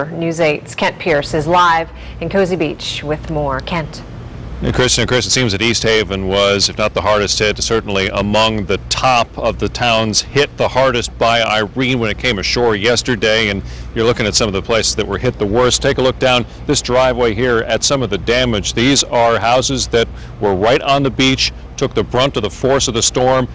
News 8's Kent Pierce is live in Cozy Beach with more. Kent. And Chris, it seems that East Haven was, if not the hardest hit, certainly among the top of the towns hit the hardest by Irene when it came ashore yesterday. And you're looking at some of the places that were hit the worst. Take a look down this driveway here at some of the damage. These are houses that were right on the beach, took the brunt of the force of the storm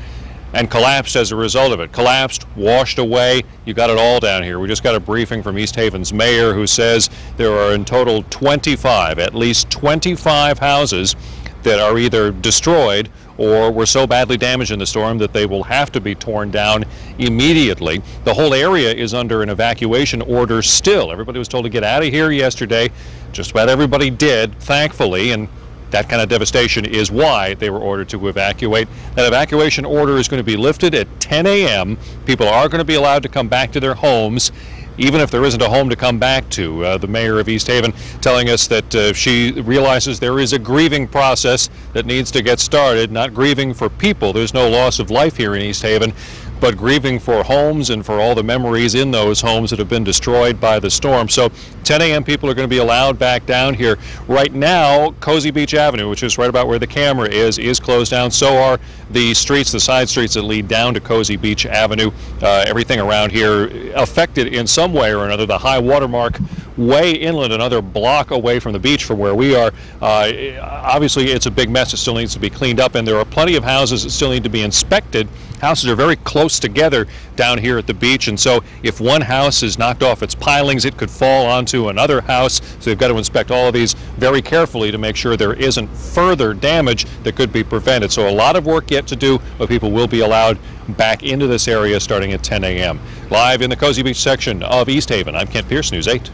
and collapsed as a result of it. Collapsed, washed away. You got it all down here. We just got a briefing from East Haven's mayor who says there are in total 25, at least 25 houses that are either destroyed or were so badly damaged in the storm that they will have to be torn down immediately. The whole area is under an evacuation order still. Everybody was told to get out of here yesterday. Just about everybody did, thankfully, and that kind of devastation is why they were ordered to evacuate. That evacuation order is going to be lifted at 10 a.m. People are going to be allowed to come back to their homes even if there isn't a home to come back to. Uh, the mayor of East Haven telling us that uh, she realizes there is a grieving process that needs to get started, not grieving for people. There's no loss of life here in East Haven, but grieving for homes and for all the memories in those homes that have been destroyed by the storm. So 10 a.m. people are going to be allowed back down here. Right now, Cozy Beach Avenue, which is right about where the camera is, is closed down. So are the streets, the side streets that lead down to Cozy Beach Avenue. Uh, everything around here affected in some way or another. The high water mark way inland, another block away from the beach from where we are. Uh, obviously, it's a big mess. It still needs to be cleaned up, and there are plenty of houses that still need to be inspected. Houses are very close together down here at the beach, and so if one house is knocked off its pilings, it could fall onto another house. So they've got to inspect all of these very carefully to make sure there isn't further damage that could be prevented. So a lot of work yet to do, but people will be allowed back into this area starting at 10 a.m. Live in the Cozy Beach section of East Haven, I'm Kent Pierce, News 8.